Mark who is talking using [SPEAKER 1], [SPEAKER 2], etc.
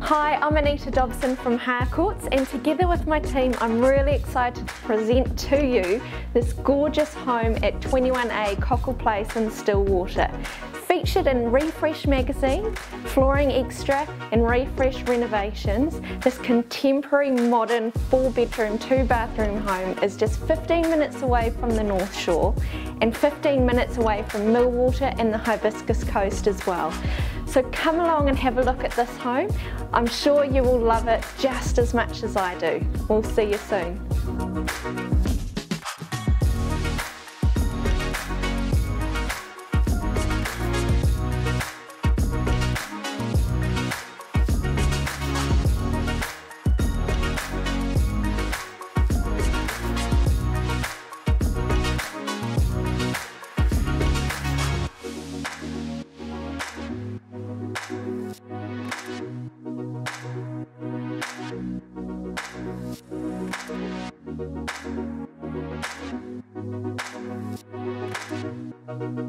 [SPEAKER 1] Hi, I'm Anita Dobson from Harcourts and together with my team I'm really excited to present to you this gorgeous home at 21A Cockle Place in Stillwater. Featured in Refresh magazine, Flooring Xtra and Refresh Renovations, this contemporary modern four bedroom, two bathroom home is just 15 minutes away from the North Shore and 15 minutes away from Millwater and the Hibiscus Coast as well. So come along and have a look at this home. I'm sure you will love it just as much as I do. We'll see you soon. Thank